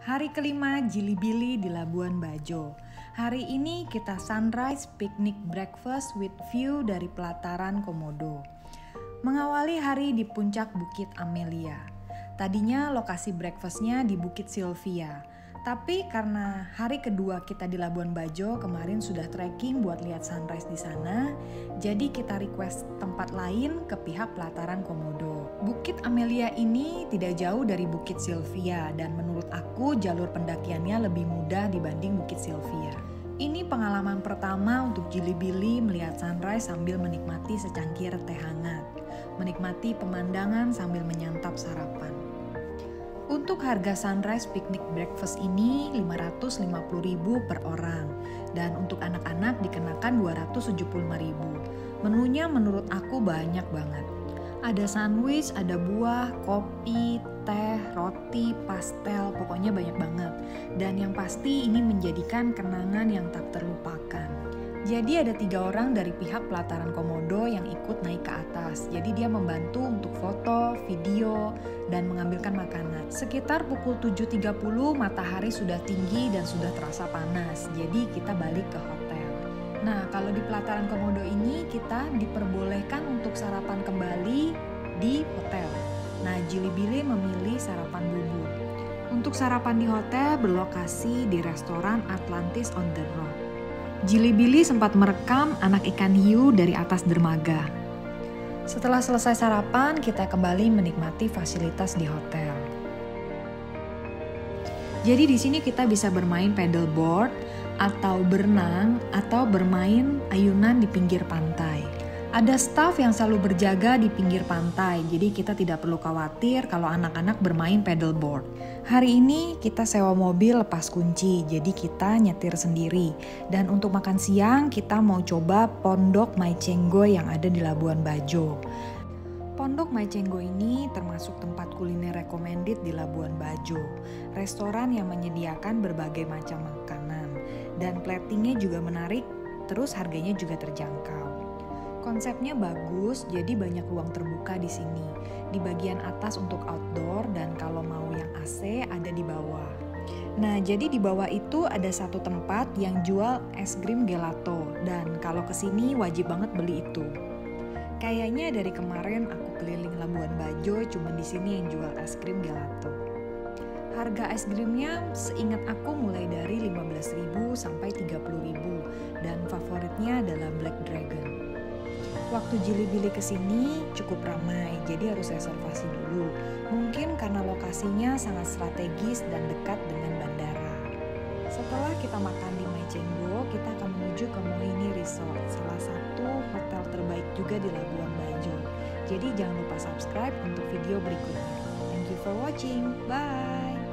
Hari kelima Jili-Bili di Labuan Bajo. Hari ini kita sunrise picnic breakfast with view dari pelataran Komodo. Mengawali hari di puncak Bukit Amelia. Tadinya lokasi breakfastnya di Bukit Sylvia, tapi karena hari kedua kita di Labuan Bajo kemarin sudah trekking buat lihat sunrise di sana, jadi kita request tempat lain ke pihak pelataran Komodo. Bukit Amelia ini tidak jauh dari Bukit Sylvia dan menurut aku jalur pendakiannya lebih mudah dibanding Bukit Sylvia. Ini pengalaman pertama untuk Jili-Bili melihat sunrise sambil menikmati secangkir teh hangat, menikmati pemandangan sambil menyantap sarapan. Untuk harga sunrise picnic breakfast ini 550.000 per orang dan untuk anak-anak dikenakan 275.000. Menunya menurut aku banyak banget. Ada sandwich, ada buah, kopi, teh, roti, pastel, pokoknya banyak banget. Dan yang pasti ini menjadikan kenangan yang tak terlupakan. Jadi ada tiga orang dari pihak pelataran Komodo yang ikut naik ke atas. Jadi dia membantu untuk foto, video, dan mengambilkan makanan. Sekitar pukul 7.30 matahari sudah tinggi dan sudah terasa panas. Jadi kita balik ke hotel. Nah kalau di pelataran Komodo ini kita diperbolehkan untuk sarapan kembali di hotel. Nah Jili-Bili memilih sarapan bubur. Untuk sarapan di hotel berlokasi di restoran Atlantis on the Road. Jili-Bili sempat merekam anak ikan hiu dari atas dermaga. Setelah selesai sarapan, kita kembali menikmati fasilitas di hotel. Jadi di sini kita bisa bermain paddleboard atau berenang atau bermain ayunan di pinggir pantai. Ada staff yang selalu berjaga di pinggir pantai, jadi kita tidak perlu khawatir kalau anak-anak bermain paddleboard. Hari ini kita sewa mobil lepas kunci, jadi kita nyetir sendiri. Dan untuk makan siang kita mau coba Pondok Maicenggo yang ada di Labuan Bajo. Pondok Maicenggo ini termasuk tempat kuliner recommended di Labuan Bajo. Restoran yang menyediakan berbagai macam makanan. Dan platingnya juga menarik, terus harganya juga terjangkau. Konsepnya bagus, jadi banyak ruang terbuka di sini. Di bagian atas untuk outdoor dan kalau mau yang AC ada di bawah. Nah, jadi di bawah itu ada satu tempat yang jual es krim gelato dan kalau ke sini wajib banget beli itu. Kayaknya dari kemarin aku keliling Labuan Bajo cuma di sini yang jual es krim gelato. Harga es krimnya seingat aku mulai dari 15.000 sampai 30.000 dan favoritnya adalah Black Dragon. Waktu Jili-Bili ke sini cukup ramai, jadi harus reservasi dulu. Mungkin karena lokasinya sangat strategis dan dekat dengan bandara. Setelah kita makan di Maicenggo, kita akan menuju ke Mohini Resort, salah satu hotel terbaik juga di Labuan Bajo. Jadi jangan lupa subscribe untuk video berikutnya. Thank you for watching. Bye.